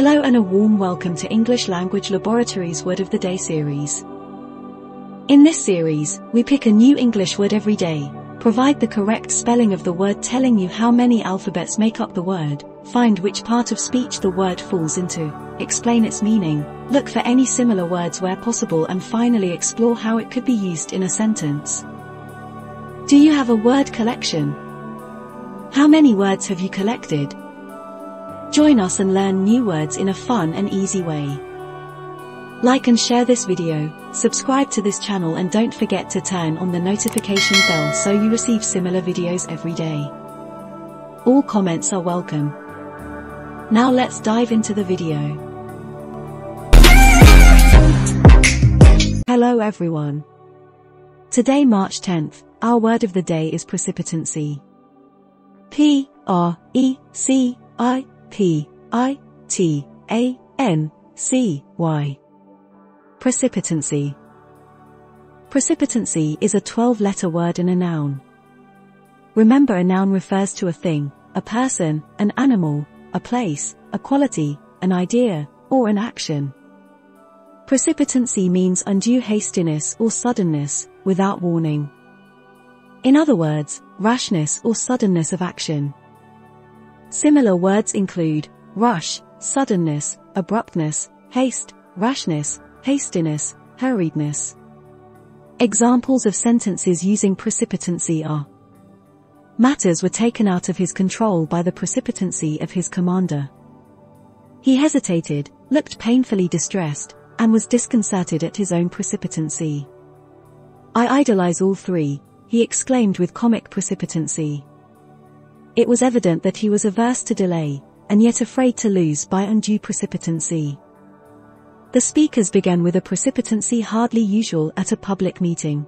Hello and a warm welcome to English Language Laboratory's Word of the Day series. In this series, we pick a new English word every day, provide the correct spelling of the word telling you how many alphabets make up the word, find which part of speech the word falls into, explain its meaning, look for any similar words where possible and finally explore how it could be used in a sentence. Do you have a word collection? How many words have you collected? Join us and learn new words in a fun and easy way. Like and share this video, subscribe to this channel and don't forget to turn on the notification bell so you receive similar videos every day. All comments are welcome. Now let's dive into the video. Hello everyone. Today March 10th, our word of the day is precipitancy. P R E C I P I T A N C Y. Precipitancy. Precipitancy is a 12 letter word and a noun. Remember a noun refers to a thing, a person, an animal, a place, a quality, an idea, or an action. Precipitancy means undue hastiness or suddenness, without warning. In other words, rashness or suddenness of action. Similar words include rush, suddenness, abruptness, haste, rashness, hastiness, hurriedness. Examples of sentences using precipitancy are Matters were taken out of his control by the precipitancy of his commander. He hesitated, looked painfully distressed, and was disconcerted at his own precipitancy. I idolize all three, he exclaimed with comic precipitancy. It was evident that he was averse to delay, and yet afraid to lose by undue precipitancy. The speakers began with a precipitancy hardly usual at a public meeting.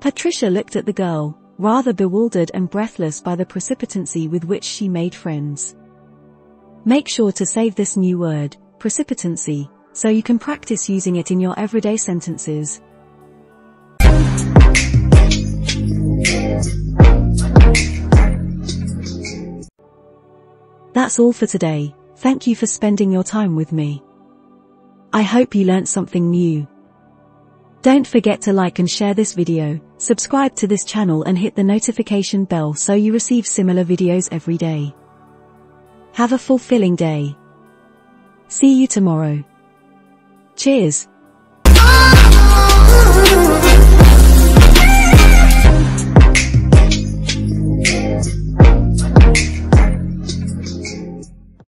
Patricia looked at the girl, rather bewildered and breathless by the precipitancy with which she made friends. Make sure to save this new word, precipitancy, so you can practice using it in your everyday sentences. That's all for today, thank you for spending your time with me. I hope you learnt something new. Don't forget to like and share this video, subscribe to this channel and hit the notification bell so you receive similar videos every day. Have a fulfilling day. See you tomorrow. Cheers.